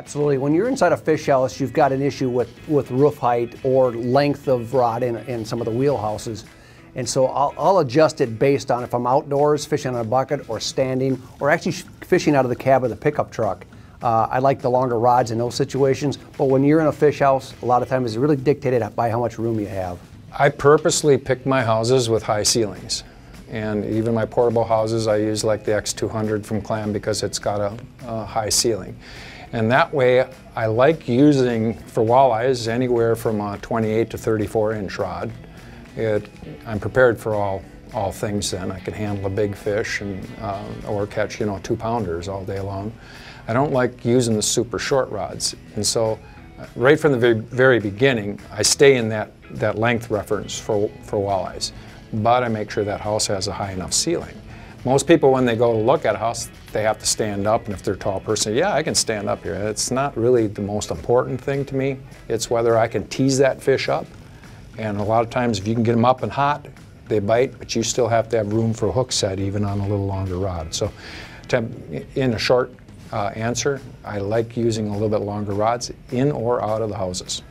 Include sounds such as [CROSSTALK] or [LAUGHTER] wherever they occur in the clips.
Absolutely. When you're inside a fish house, you've got an issue with, with roof height or length of rod in, in some of the wheelhouses. And so I'll, I'll, adjust it based on if I'm outdoors fishing on a bucket or standing or actually fishing out of the cab of the pickup truck. Uh, I like the longer rods in those situations, but when you're in a fish house, a lot of times it's really dictated by how much room you have. I purposely pick my houses with high ceilings. And even my portable houses, I use like the X200 from Clam because it's got a, a high ceiling. And that way, I like using, for walleyes, anywhere from a 28 to 34 inch rod. It, I'm prepared for all, all things then. I can handle a big fish and, uh, or catch, you know, two pounders all day long. I don't like using the super short rods. And so uh, right from the very, very beginning, I stay in that, that length reference for, for walleyes. But I make sure that house has a high enough ceiling. Most people, when they go to look at a house, they have to stand up, and if they're a tall person, yeah, I can stand up here. It's not really the most important thing to me. It's whether I can tease that fish up, and a lot of times if you can get them up and hot, they bite, but you still have to have room for a hook set even on a little longer rod. So to, in a short uh, answer, I like using a little bit longer rods in or out of the houses.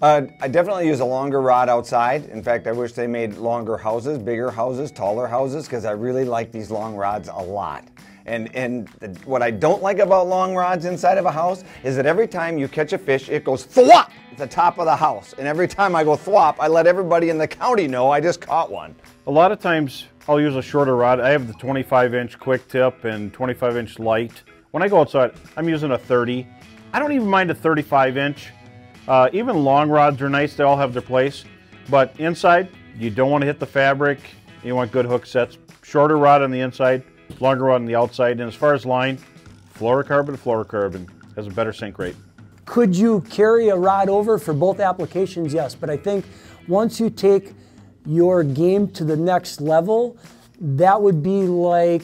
Uh, I definitely use a longer rod outside. In fact, I wish they made longer houses, bigger houses, taller houses, because I really like these long rods a lot. And, and what I don't like about long rods inside of a house is that every time you catch a fish, it goes thwop at the top of the house. And every time I go thwop, I let everybody in the county know I just caught one. A lot of times I'll use a shorter rod. I have the 25 inch quick tip and 25 inch light. When I go outside, I'm using a 30. I don't even mind a 35 inch uh, even long rods are nice, they all have their place. But inside, you don't want to hit the fabric. You want good hook sets. Shorter rod on the inside, longer rod on the outside. And as far as line, fluorocarbon, fluorocarbon has a better sink rate. Could you carry a rod over for both applications? Yes, but I think once you take your game to the next level, that would be like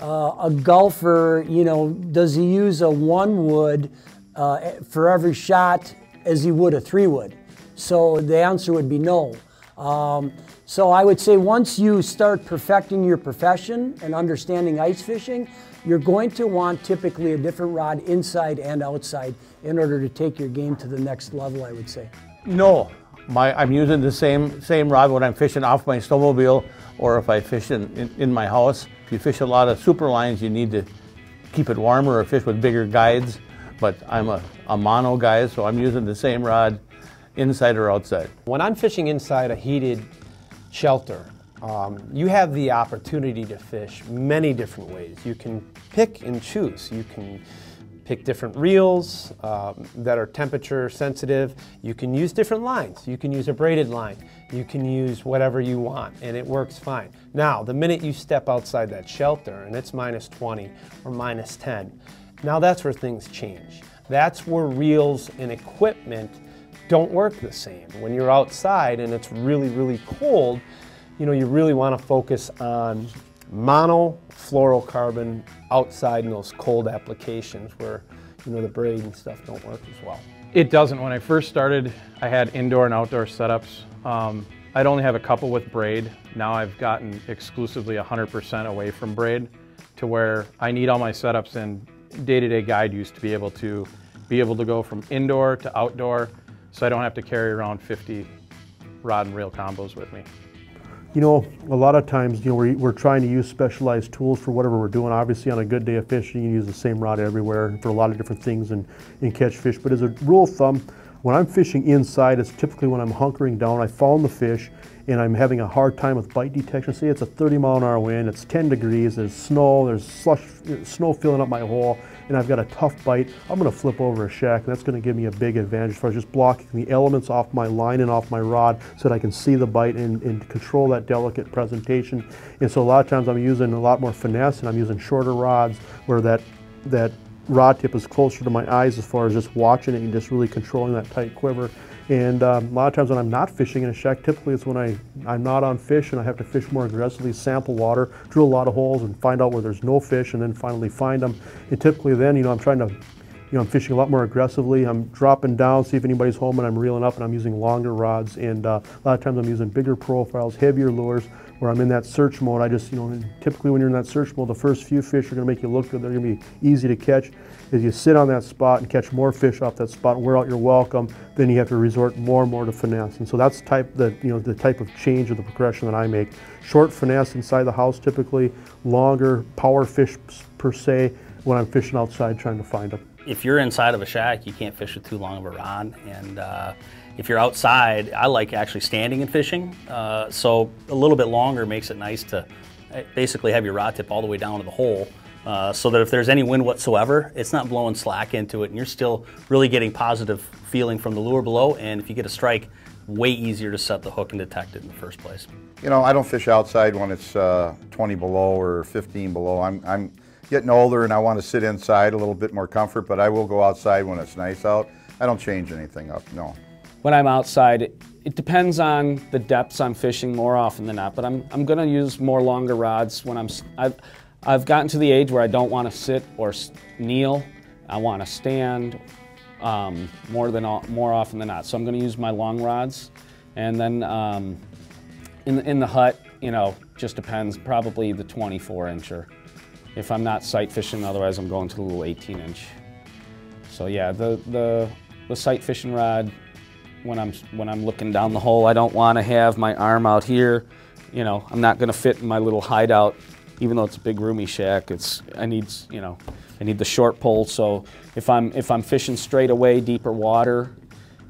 uh, a golfer, you know, does he use a one wood uh, for every shot as you would a three wood? So the answer would be no. Um, so I would say once you start perfecting your profession and understanding ice fishing, you're going to want typically a different rod inside and outside in order to take your game to the next level, I would say. No, my, I'm using the same, same rod when I'm fishing off my snowmobile or if I fish in, in, in my house. If you fish a lot of super lines, you need to keep it warmer or fish with bigger guides but I'm a, a mono guy, so I'm using the same rod inside or outside. When I'm fishing inside a heated shelter, um, you have the opportunity to fish many different ways. You can pick and choose. You can pick different reels um, that are temperature sensitive. You can use different lines. You can use a braided line. You can use whatever you want, and it works fine. Now, the minute you step outside that shelter and it's minus 20 or minus 10, now that's where things change. That's where reels and equipment don't work the same. When you're outside and it's really, really cold, you know, you really want to focus on mono fluorocarbon outside in those cold applications where, you know, the braid and stuff don't work as well. It doesn't. When I first started, I had indoor and outdoor setups. Um, I'd only have a couple with braid. Now I've gotten exclusively 100% away from braid to where I need all my setups in day-to-day -day guide use to be able to be able to go from indoor to outdoor so I don't have to carry around 50 rod and reel combos with me. You know, a lot of times, you know, we're, we're trying to use specialized tools for whatever we're doing. Obviously, on a good day of fishing, you use the same rod everywhere for a lot of different things and, and catch fish. But as a rule of thumb, when I'm fishing inside, it's typically when I'm hunkering down, I found the fish, and I'm having a hard time with bite detection. Say it's a 30 mile an hour wind, it's 10 degrees, there's snow, there's slush, snow filling up my hole, and I've got a tough bite, I'm gonna flip over a shack, and that's gonna give me a big advantage as far as just blocking the elements off my line and off my rod so that I can see the bite and, and control that delicate presentation. And so a lot of times I'm using a lot more finesse and I'm using shorter rods where that, that rod tip is closer to my eyes as far as just watching it and just really controlling that tight quiver. And um, a lot of times when I'm not fishing in a shack, typically it's when I, I'm not on fish and I have to fish more aggressively, sample water, drill a lot of holes and find out where there's no fish and then finally find them. And typically then, you know, I'm trying to you know, I'm fishing a lot more aggressively. I'm dropping down, see if anybody's home, and I'm reeling up, and I'm using longer rods. And uh, a lot of times I'm using bigger profiles, heavier lures, where I'm in that search mode. I just, you know, typically when you're in that search mode, the first few fish are going to make you look good. They're going to be easy to catch. As you sit on that spot and catch more fish off that spot wear out your welcome, then you have to resort more and more to finesse. And so that's type the you know the type of change of the progression that I make. Short finesse inside the house typically, longer power fish per se when I'm fishing outside trying to find them. If you're inside of a shack, you can't fish with too long of a rod, and uh, if you're outside, I like actually standing and fishing. Uh, so a little bit longer makes it nice to uh, basically have your rod tip all the way down to the hole uh, so that if there's any wind whatsoever, it's not blowing slack into it, and you're still really getting positive feeling from the lure below. And if you get a strike, way easier to set the hook and detect it in the first place. You know, I don't fish outside when it's uh, 20 below or 15 below. I'm, I'm getting older and I want to sit inside a little bit more comfort, but I will go outside when it's nice out. I don't change anything up, no. When I'm outside, it depends on the depths I'm fishing more often than not, but I'm, I'm going to use more longer rods when I'm, I've, I've gotten to the age where I don't want to sit or kneel. I want to stand um, more than more often than not. So I'm going to use my long rods, and then um, in the, in the hut, you know, just depends. Probably the 24 incher. If I'm not sight fishing, otherwise I'm going to the little 18 inch. So yeah, the the the sight fishing rod. When I'm when I'm looking down the hole, I don't want to have my arm out here. You know, I'm not going to fit in my little hideout even though it's a big roomy shack, it's I need you know I need the short pole. So if I'm if I'm fishing straight away, deeper water,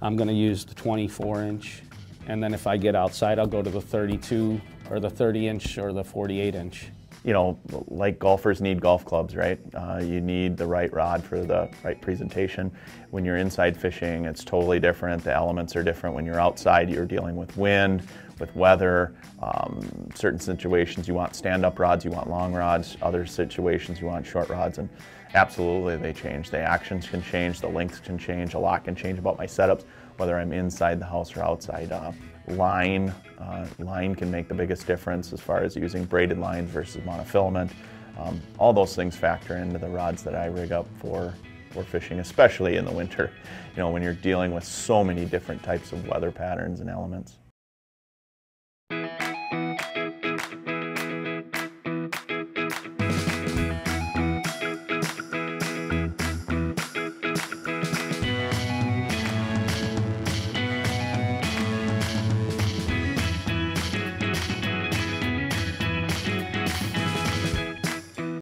I'm going to use the 24 inch, and then if I get outside, I'll go to the 32 or the 30 inch or the 48 inch. You know, like golfers need golf clubs, right? Uh, you need the right rod for the right presentation. When you're inside fishing, it's totally different. The elements are different. When you're outside, you're dealing with wind, with weather. Um, certain situations you want stand-up rods, you want long rods. Other situations you want short rods, and absolutely they change. The actions can change, the lengths can change, a lot can change about my setups, whether I'm inside the house or outside. Uh, line, uh, line can make the biggest difference as far as using braided lines versus monofilament. Um, all those things factor into the rods that I rig up for for fishing, especially in the winter. [LAUGHS] You know, when you're dealing with so many different types of weather patterns and elements.